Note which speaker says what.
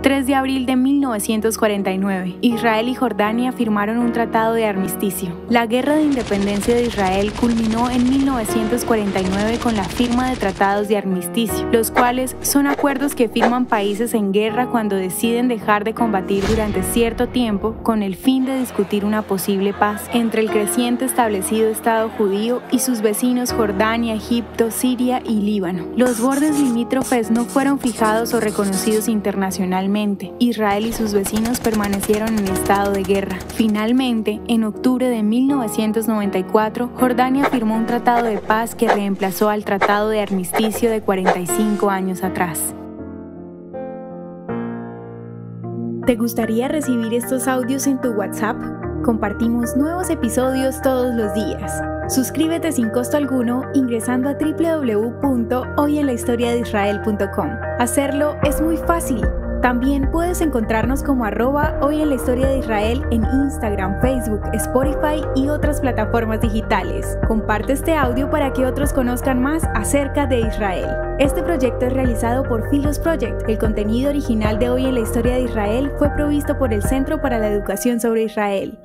Speaker 1: 3 de abril de 1949, Israel y Jordania firmaron un tratado de armisticio. La guerra de independencia de Israel culminó en 1949 con la firma de tratados de armisticio, los cuales son acuerdos que firman países en guerra cuando deciden dejar de combatir durante cierto tiempo con el fin de discutir una posible paz entre el creciente establecido Estado judío y sus vecinos Jordania, Egipto, Siria y Líbano. Los bordes limítrofes no fueron fijados o reconocidos internacionalmente Israel y sus vecinos permanecieron en estado de guerra. Finalmente, en octubre de 1994, Jordania firmó un tratado de paz que reemplazó al tratado de armisticio de 45 años atrás. ¿Te gustaría recibir estos audios en tu WhatsApp? Compartimos nuevos episodios todos los días. Suscríbete sin costo alguno ingresando a www.hoyenlahistoriadeisrael.com. Hacerlo es muy fácil. También puedes encontrarnos como arroba hoy en la historia de Israel en Instagram, Facebook, Spotify y otras plataformas digitales. Comparte este audio para que otros conozcan más acerca de Israel. Este proyecto es realizado por Philos Project. El contenido original de hoy en la historia de Israel fue provisto por el Centro para la Educación sobre Israel.